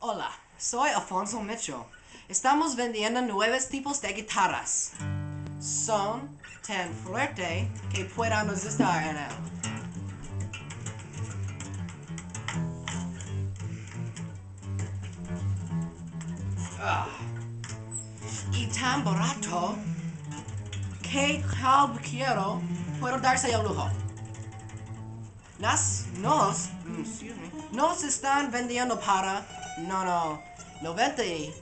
Hola, soy Alfonso Mitchell. Estamos vendiendo nuevos tipos de guitarras. Son tan fuerte que puedan resistir en él. Ah. Y tan barato que cualquiera puede darse el lujo. Nas, nos, nos están vendiendo para, no, no, 90 y,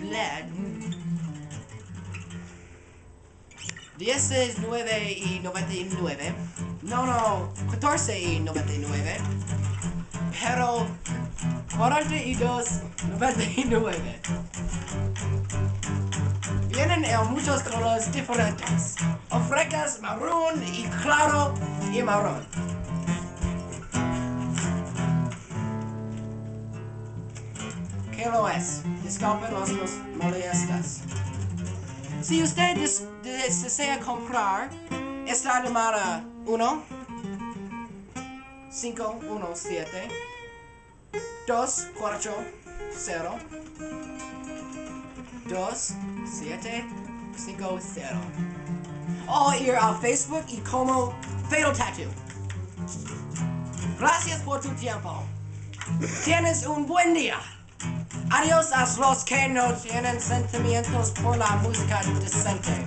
bleh, 19 y 99, no, no, 14 y 99, pero 42, 99. Vienen en muchos colores diferentes. Ofrecas marrón y claro y marrón. ¿Qué lo es? Los, los molestas. Si usted des- des- desea comprar esta llamada 1 5 1 7 2 4 0 2 7 5 0 o ir a Facebook y como Fatal Tattoo. Gracias por tu tiempo. Tienes un buen día. Adiós a los que no tienen sentimientos por la música decente.